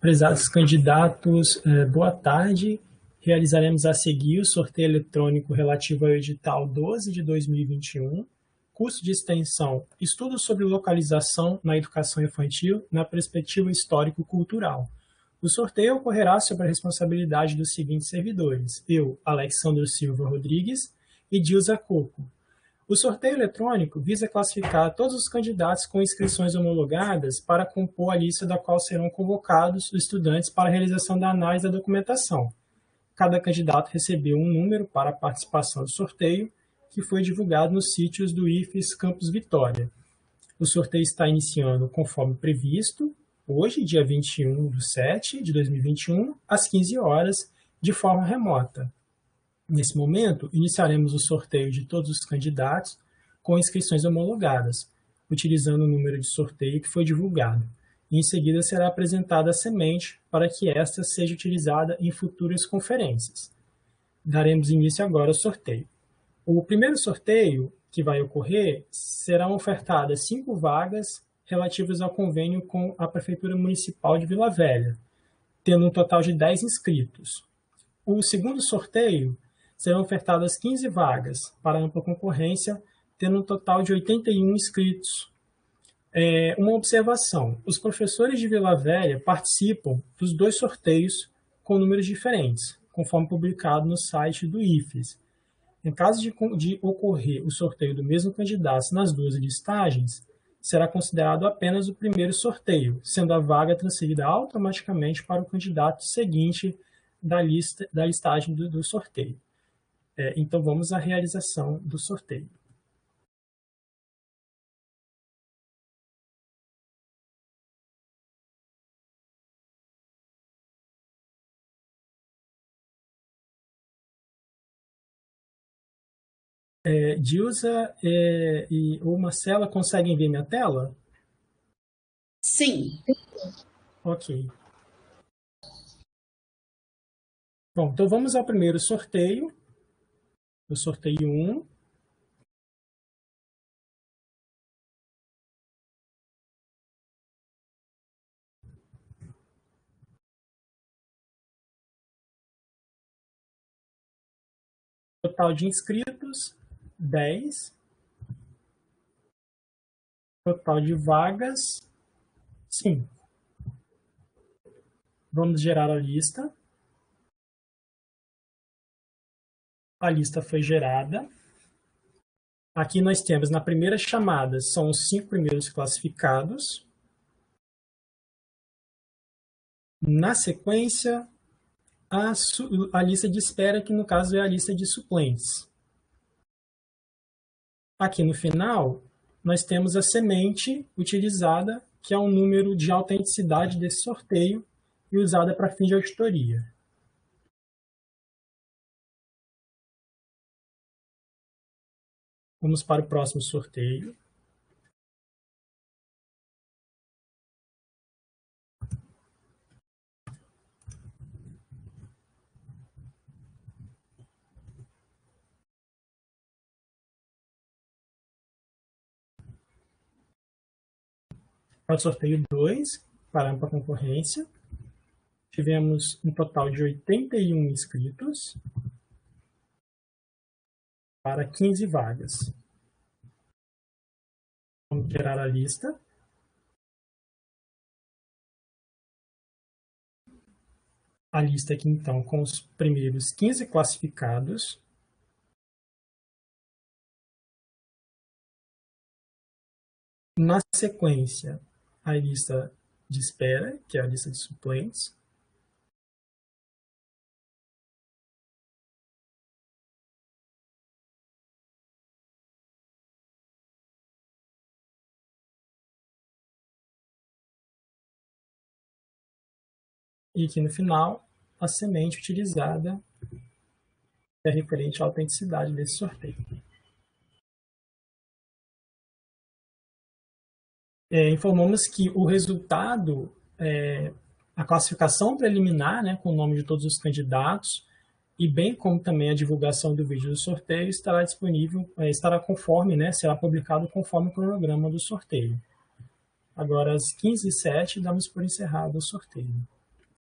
Prezados candidatos, eh, boa tarde. Realizaremos a seguir o sorteio eletrônico relativo ao edital 12 de 2021, curso de extensão Estudos sobre localização na educação infantil na perspectiva histórico-cultural. O sorteio ocorrerá sob a responsabilidade dos seguintes servidores: eu, Alexandre Silva Rodrigues e Dilza Coco, o sorteio eletrônico visa classificar todos os candidatos com inscrições homologadas para compor a lista da qual serão convocados os estudantes para a realização da análise da documentação. Cada candidato recebeu um número para a participação do sorteio, que foi divulgado nos sítios do IFES Campus Vitória. O sorteio está iniciando conforme previsto, hoje, dia 21 de 7 de 2021, às 15 horas, de forma remota. Nesse momento, iniciaremos o sorteio de todos os candidatos com inscrições homologadas, utilizando o número de sorteio que foi divulgado. Em seguida será apresentada a semente para que esta seja utilizada em futuras conferências. Daremos início agora ao sorteio. O primeiro sorteio que vai ocorrer serão ofertadas cinco vagas relativas ao convênio com a Prefeitura Municipal de Vila Velha, tendo um total de 10 inscritos. O segundo sorteio serão ofertadas 15 vagas para ampla concorrência, tendo um total de 81 inscritos. É, uma observação: os professores de Vila Velha participam dos dois sorteios com números diferentes, conforme publicado no site do IFES. Em caso de, de ocorrer o sorteio do mesmo candidato nas duas listagens, será considerado apenas o primeiro sorteio, sendo a vaga transferida automaticamente para o candidato seguinte da, lista, da listagem do, do sorteio. É, então, vamos à realização do sorteio. É, Dilza é, e o Marcela conseguem ver minha tela? Sim. Ok. Bom, então vamos ao primeiro sorteio. Eu sorteio um. Total de inscritos, 10. Total de vagas, 5. Vamos gerar a lista. A lista foi gerada. Aqui nós temos, na primeira chamada, são os cinco primeiros classificados. Na sequência, a, a lista de espera, que no caso é a lista de suplentes. Aqui no final, nós temos a semente utilizada, que é um número de autenticidade desse sorteio e usada para fim de auditoria. Vamos para o próximo sorteio. Para o sorteio 2, para a concorrência, tivemos um total de 81 inscritos para 15 vagas. Vamos gerar a lista. A lista aqui, então, com os primeiros 15 classificados. Na sequência, a lista de espera, que é a lista de suplentes. E aqui no final, a semente utilizada é referente à autenticidade desse sorteio. É, informamos que o resultado, é, a classificação preliminar, né, com o nome de todos os candidatos, e bem como também a divulgação do vídeo do sorteio, estará disponível, é, estará conforme, né, será publicado conforme o cronograma do sorteio. Agora, às 15h07, damos por encerrado o sorteio.